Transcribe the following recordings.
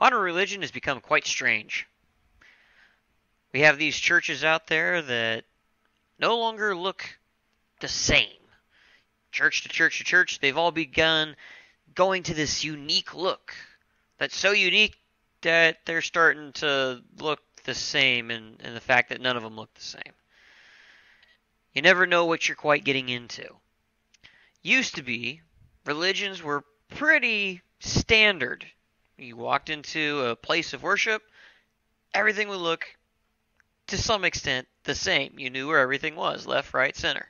religion has become quite strange. We have these churches out there that no longer look the same. Church to church to church, they've all begun going to this unique look that's so unique that they're starting to look the same and, in the fact that none of them look the same. You never know what you're quite getting into. Used to be, religions were pretty standard. You walked into a place of worship, everything would look to some extent the same. You knew where everything was left, right, center.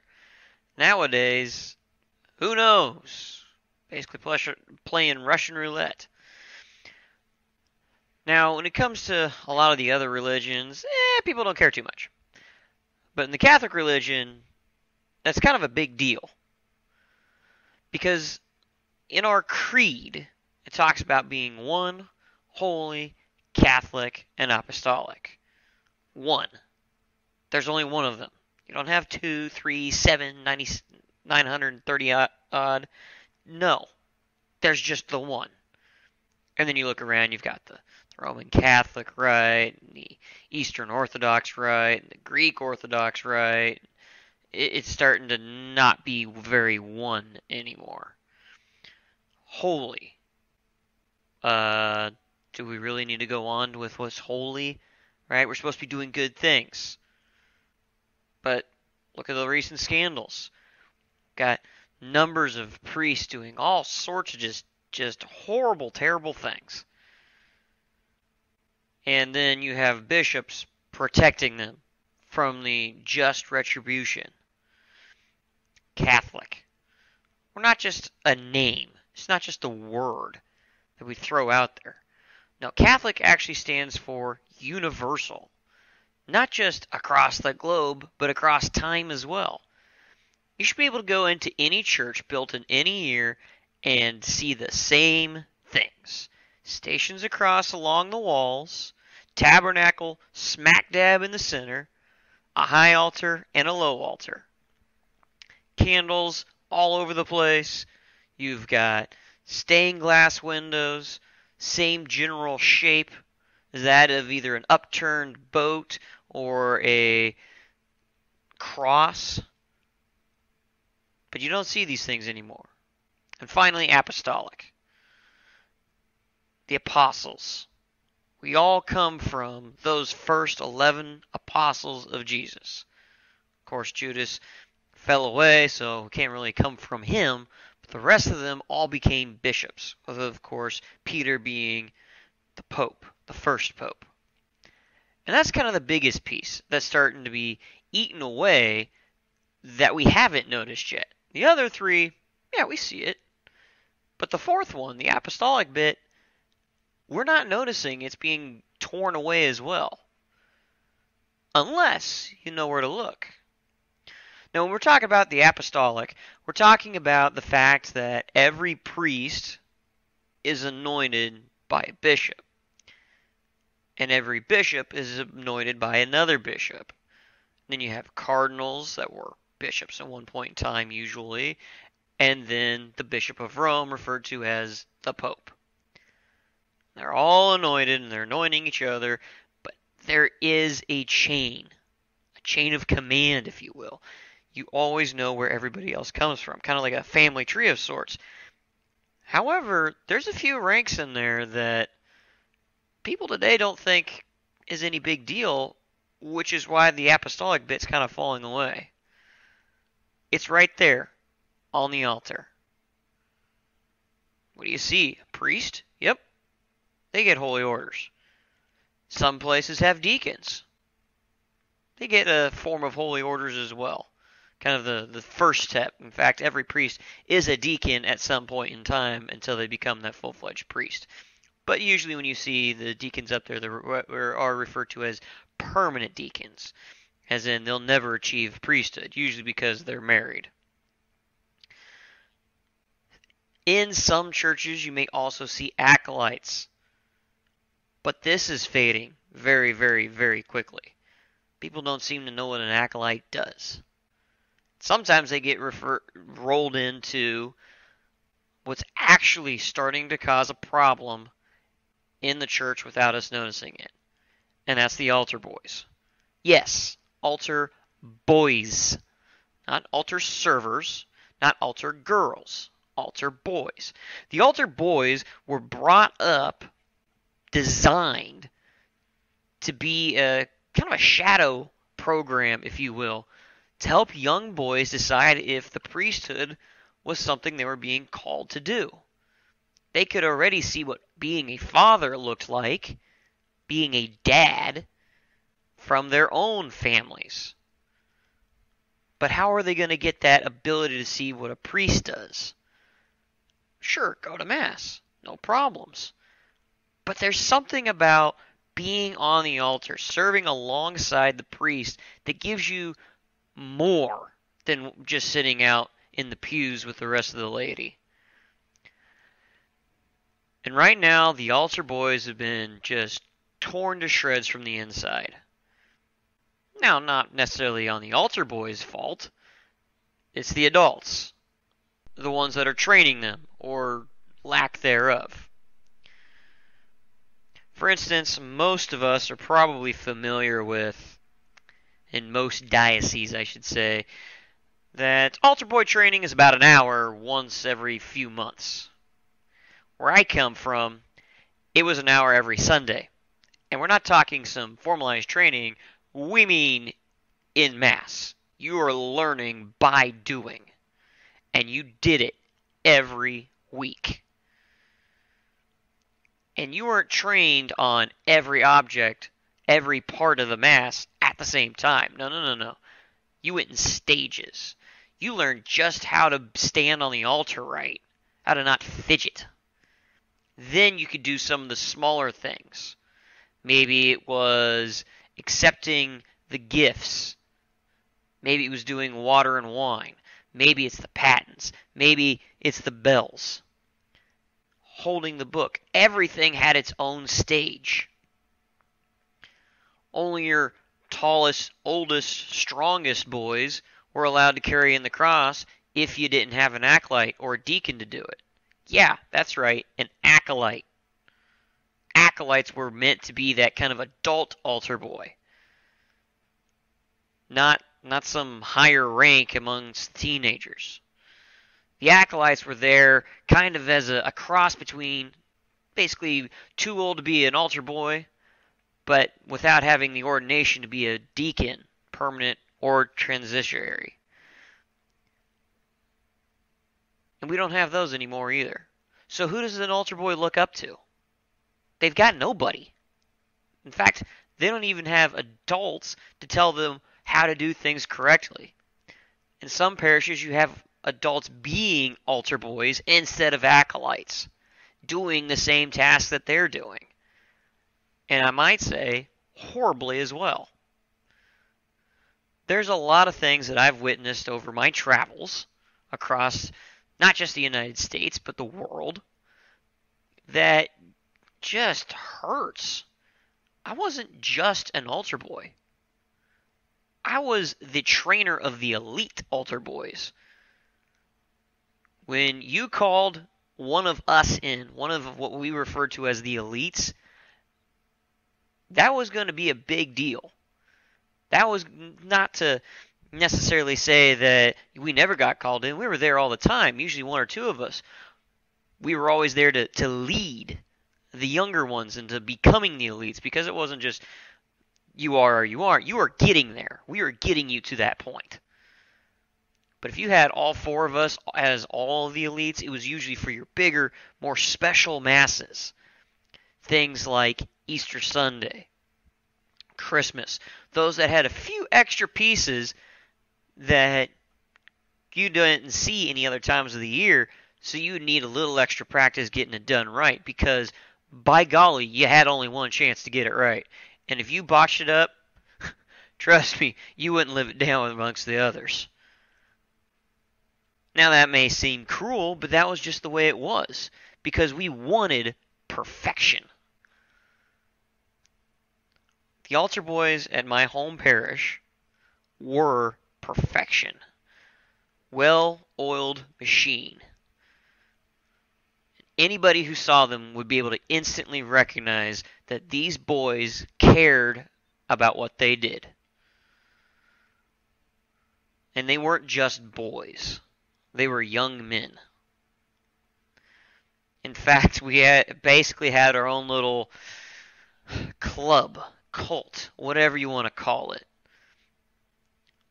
Nowadays, who knows? Basically, playing Russian roulette. Now, when it comes to a lot of the other religions, eh, people don't care too much. But in the Catholic religion, that's kind of a big deal. Because in our creed, it talks about being one, holy, Catholic, and apostolic. One. There's only one of them. You don't have two, three, seven, 90, 930 odd. No. There's just the one. And then you look around, you've got the Roman Catholic rite, the Eastern Orthodox rite, the Greek Orthodox rite. It's starting to not be very one anymore. Holy. Uh, do we really need to go on with what's holy? Right? We're supposed to be doing good things. But look at the recent scandals. Got numbers of priests doing all sorts of just just horrible, terrible things and then you have bishops protecting them from the just retribution. Catholic. We're not just a name, it's not just a word that we throw out there. Now, Catholic actually stands for universal, not just across the globe, but across time as well. You should be able to go into any church built in any year and see the same things. Stations across along the walls, tabernacle smack dab in the center, a high altar and a low altar. Candles all over the place. You've got stained glass windows, same general shape as that of either an upturned boat or a cross. But you don't see these things anymore. And finally, apostolic. The apostles. We all come from those first 11 apostles of Jesus. Of course, Judas fell away, so we can't really come from him. But the rest of them all became bishops, with, of course, Peter being the pope, the first pope. And that's kind of the biggest piece that's starting to be eaten away that we haven't noticed yet. The other three, yeah, we see it. But the fourth one, the apostolic bit, we're not noticing it's being torn away as well. Unless you know where to look. Now, when we're talking about the apostolic, we're talking about the fact that every priest is anointed by a bishop. And every bishop is anointed by another bishop. Then you have cardinals that were bishops at one point in time, usually, and then the Bishop of Rome, referred to as the Pope. They're all anointed and they're anointing each other, but there is a chain, a chain of command, if you will. You always know where everybody else comes from, kind of like a family tree of sorts. However, there's a few ranks in there that people today don't think is any big deal, which is why the apostolic bit's kind of falling away. It's right there on the altar. What do you see? A priest? Yep. They get holy orders. Some places have deacons. They get a form of holy orders as well. Kind of the, the first step. In fact, every priest is a deacon at some point in time until they become that full fledged priest. But usually, when you see the deacons up there, they are referred to as permanent deacons, as in they'll never achieve priesthood, usually because they're married. In some churches, you may also see acolytes. But this is fading very, very, very quickly. People don't seem to know what an acolyte does. Sometimes they get refer- rolled into what's actually starting to cause a problem in the church without us noticing it, and that's the altar boys. Yes, altar boys, not altar servers, not altar girls, altar boys. The altar boys were brought up, designed to be a kind of a shadow program, if you will, to help young boys decide if the priesthood was something they were being called to do. They could already see what being a father looked like, being a dad, from their own families. But how are they going to get that ability to see what a priest does? Sure, go to Mass. No problems. But there's something about being on the altar, serving alongside the priest, that gives you more than just sitting out in the pews with the rest of the laity. And right now, the altar boys have been just torn to shreds from the inside. Now, not necessarily on the altar boys' fault, it's the adults, the ones that are training them, or lack thereof. For instance, most of us are probably familiar with, in most dioceses, I should say, that altar boy training is about an hour once every few months. Where I come from, it was an hour every Sunday. And we're not talking some formalized training, we mean in Mass. You are learning by doing. And you did it every week and you weren't trained on every object, every part of the mass at the same time. No, no, no, no. You went in stages. You learned just how to stand on the altar right, how to not fidget. Then you could do some of the smaller things. Maybe it was accepting the gifts. Maybe it was doing water and wine. Maybe it's the patens. Maybe it's the bells holding the book. Everything had its own stage. Only your tallest, oldest, strongest boys were allowed to carry in the cross if you didn't have an acolyte or a deacon to do it. Yeah, that's right, an acolyte. Acolytes were meant to be that kind of adult altar boy. Not not some higher rank amongst teenagers. The acolytes were there kind of as a, a cross between basically too old to be an altar boy, but without having the ordination to be a deacon, permanent or transitionary. And we don't have those anymore either. So who does an altar boy look up to? They've got nobody. In fact, they don't even have adults to tell them how to do things correctly. In some parishes, you have adults being altar boys instead of acolytes, doing the same task that they're doing. And I might say, horribly as well. There's a lot of things that I've witnessed over my travels across not just the United States, but the world that just hurts. I wasn't just an altar boy. I was the trainer of the elite altar boys when you called one of us in, one of what we refer to as the elites, that was going to be a big deal. That was not to necessarily say that we never got called in. We were there all the time, usually one or two of us. We were always there to, to lead the younger ones into becoming the elites because it wasn't just you are or you aren't. You are getting there. We are getting you to that point. But if you had all four of us as all the elites, it was usually for your bigger, more special masses. Things like Easter Sunday, Christmas, those that had a few extra pieces that you didn't see any other times of the year, so you need a little extra practice getting it done right because by golly, you had only one chance to get it right. And if you botched it up, trust me, you wouldn't live it down amongst the others. Now, that may seem cruel, but that was just the way it was because we wanted perfection. The altar boys at my home parish were perfection. Well oiled machine. anybody who saw them would be able to instantly recognize that these boys cared about what they did. And they weren't just boys, they were young men. In fact, we had basically had our own little club, cult, whatever you want to call it.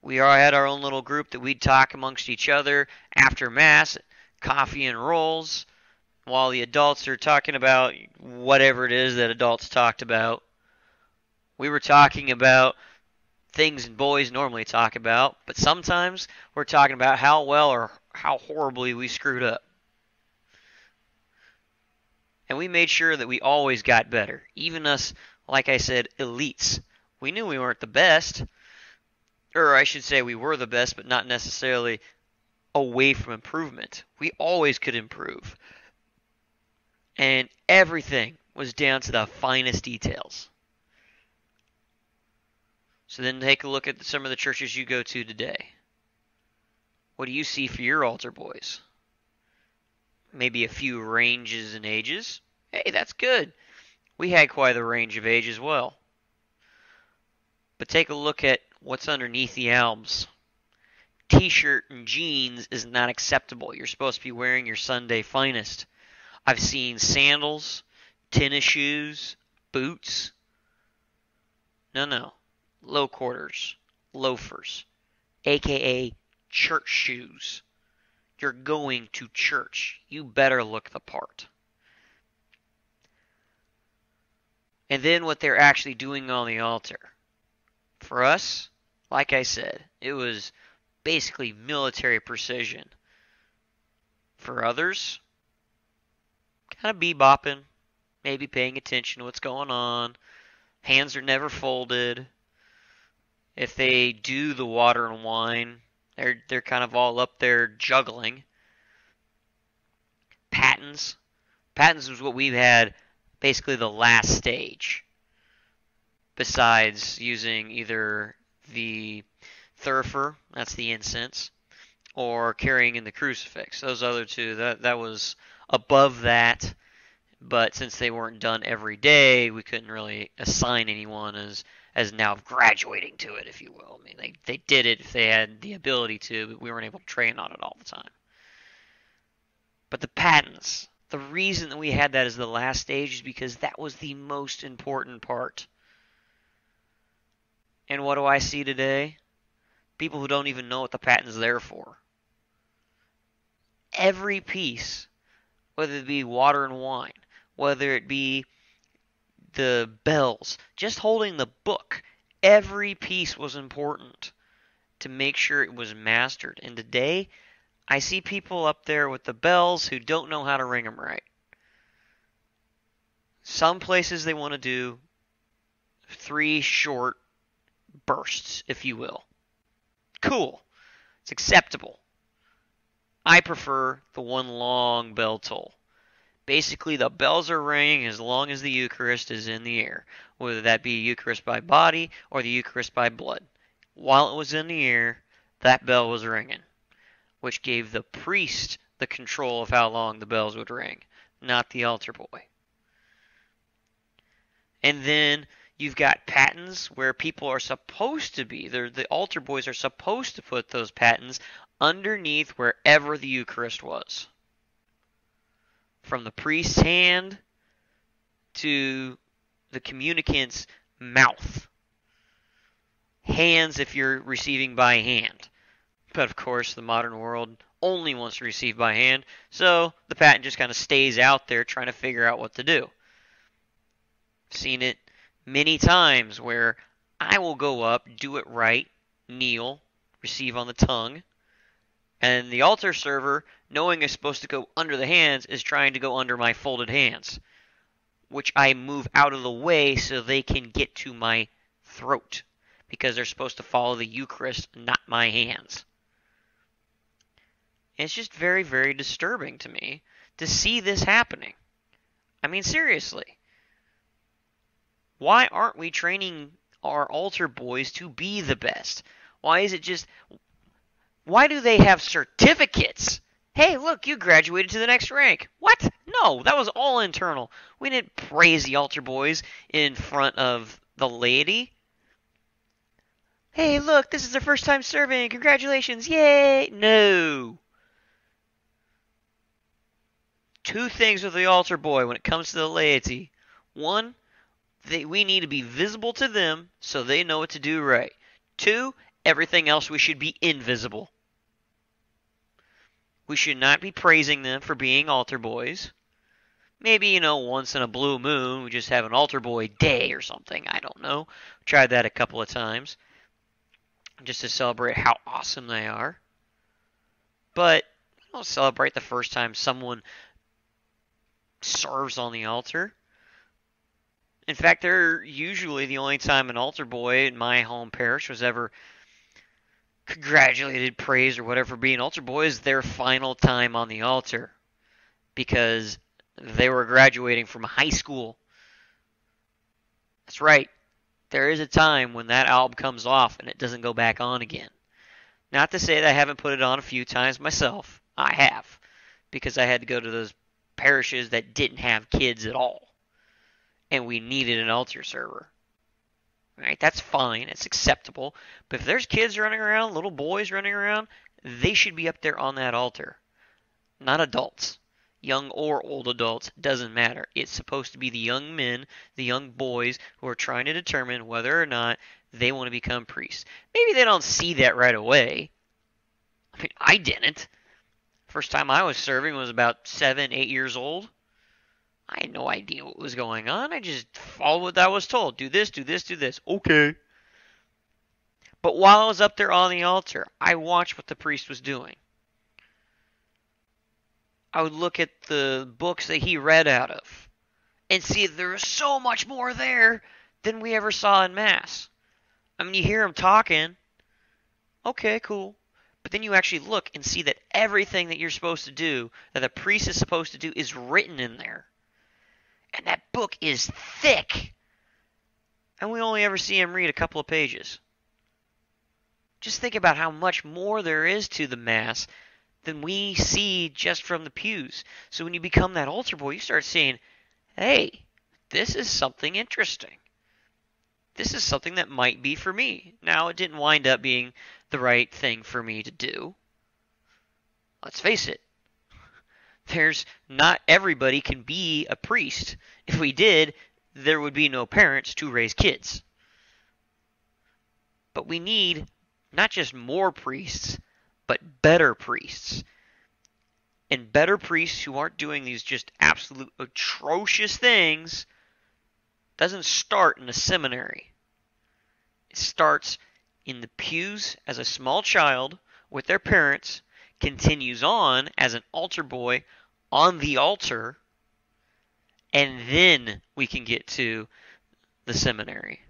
We had our own little group that we'd talk amongst each other after Mass, coffee and rolls, while the adults are talking about whatever it is that adults talked about. We were talking about things boys normally talk about, but sometimes we're talking about how well or how horribly we screwed up. And we made sure that we always got better. Even us, like I said, elites. We knew we weren't the best. Or I should say we were the best, but not necessarily away from improvement. We always could improve. And everything was down to the finest details. So then take a look at some of the churches you go to today. What do you see for your altar boys? Maybe a few ranges and ages. Hey, that's good. We had quite a range of age as well. But take a look at what's underneath the albs. T-shirt and jeans is not acceptable. You're supposed to be wearing your Sunday finest. I've seen sandals, tennis shoes, boots. No, no low quarters, loafers, aka church shoes. You're going to church. You better look the part. And then what they're actually doing on the altar. For us, like I said, it was basically military precision. For others, kind of bebopping, maybe paying attention to what's going on. Hands are never folded if they do the water and wine, they're they're kind of all up there juggling. Patens. Patens was what we've had basically the last stage. Besides using either the thurifer, that's the incense, or carrying in the crucifix. Those other two, that that was above that. But since they weren't done every day, we couldn't really assign anyone as as now graduating to it, if you will. I mean, they, they did it if they had the ability to, but we weren't able to train on it all the time. But the patens, the reason that we had that as the last stage is because that was the most important part. And what do I see today? People who don't even know what the paten's there for. Every piece, whether it be water and wine, whether it be the bells, just holding the book. Every piece was important to make sure it was mastered. And today, I see people up there with the bells who don't know how to ring them right. Some places they want to do three short bursts, if you will. Cool. It's acceptable. I prefer the one long bell toll. Basically, the bells are ringing as long as the Eucharist is in the air, whether that be Eucharist by body or the Eucharist by blood. While it was in the air, that bell was ringing, which gave the priest the control of how long the bells would ring, not the altar boy. And then you've got patens where people are supposed to be, the altar boys are supposed to put those patens underneath wherever the Eucharist was from the priest's hand to the communicant's mouth. Hands if you're receiving by hand. But of course, the modern world only wants to receive by hand, so the paten just kind of stays out there trying to figure out what to do. Seen it many times where I will go up, do it right, kneel, receive on the tongue, and the altar server, knowing it's supposed to go under the hands, is trying to go under my folded hands, which I move out of the way so they can get to my throat because they're supposed to follow the Eucharist, not my hands. And it's just very, very disturbing to me to see this happening. I mean, seriously. Why aren't we training our altar boys to be the best? Why is it just why do they have certificates? Hey, look, you graduated to the next rank. What? No, that was all internal. We didn't praise the altar boys in front of the laity. Hey, look, this is their first time serving. Congratulations. Yay. No. Two things with the altar boy when it comes to the laity. One, they, we need to be visible to them so they know what to do right. Two, everything else we should be invisible. We should not be praising them for being altar boys. Maybe, you know, once in a blue moon, we just have an altar boy day or something. I don't know. Tried that a couple of times just to celebrate how awesome they are. But don't celebrate the first time someone serves on the altar. In fact, they're usually the only time an altar boy in my home parish was ever congratulated, praised, or whatever for being altar boy is their final time on the altar because they were graduating from high school. That's right. There is a time when that alb comes off and it doesn't go back on again. Not to say that I haven't put it on a few times myself. I have. Because I had to go to those parishes that didn't have kids at all. And we needed an altar server. Right? That's fine. It's acceptable. But if there's kids running around, little boys running around, they should be up there on that altar. Not adults. Young or old adults, doesn't matter. It's supposed to be the young men, the young boys who are trying to determine whether or not they want to become priests. Maybe they don't see that right away. I mean, I didn't. First time I was serving was about seven, eight years old. I had no idea what was going on. I just followed what I was told. Do this, do this, do this. Okay. But while I was up there on the altar, I watched what the priest was doing. I would look at the books that he read out of and see there was so much more there than we ever saw in Mass. I mean, you hear him talking. Okay, cool. But then you actually look and see that everything that you're supposed to do, that the priest is supposed to do, is written in there. And that book is thick. And we only ever see him read a couple of pages. Just think about how much more there is to the Mass than we see just from the pews. So when you become that altar boy, you start seeing, hey, this is something interesting. This is something that might be for me. Now, it didn't wind up being the right thing for me to do. Let's face it. There's not everybody can be a priest. If we did, there would be no parents to raise kids. But we need not just more priests, but better priests. And better priests who aren't doing these just absolute atrocious things doesn't start in a seminary. It starts in the pews as a small child with their parents, continues on as an altar boy on the altar, and then we can get to the seminary.